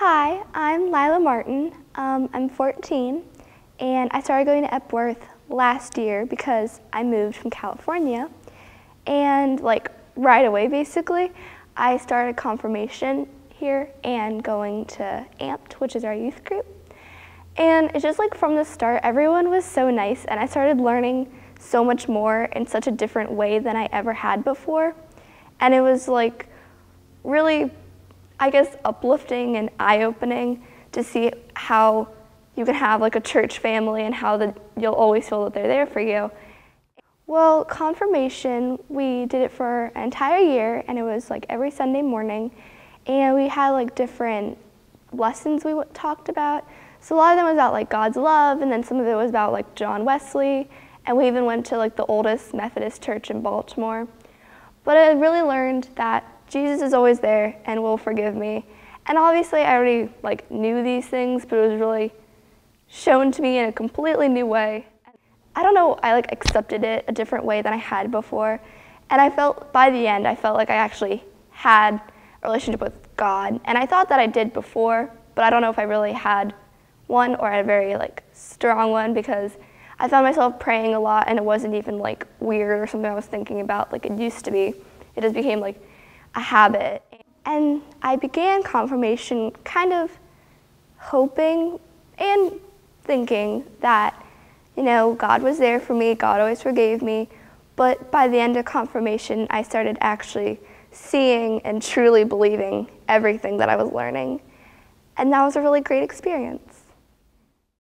Hi, I'm Lyla Martin. Um, I'm 14, and I started going to Epworth last year because I moved from California. And like right away, basically, I started confirmation here and going to AMPed, which is our youth group. And it's just like from the start, everyone was so nice, and I started learning so much more in such a different way than I ever had before. And it was like really, I guess, uplifting and eye opening to see how you can have like a church family and how the, you'll always feel that they're there for you. Well, confirmation, we did it for an entire year and it was like every Sunday morning. And we had like different lessons we talked about. So a lot of them was about like God's love and then some of it was about like John Wesley. And we even went to like the oldest Methodist church in Baltimore. But I really learned that Jesus is always there and will forgive me. And obviously I already like knew these things, but it was really shown to me in a completely new way. I don't know, I like accepted it a different way than I had before. And I felt by the end, I felt like I actually had a relationship with God. And I thought that I did before, but I don't know if I really had one or a very like strong one because I found myself praying a lot and it wasn't even like weird or something I was thinking about like it used to be. It just became like a habit. And I began confirmation kind of hoping and thinking that, you know, God was there for me, God always forgave me. But by the end of confirmation, I started actually seeing and truly believing everything that I was learning. And that was a really great experience.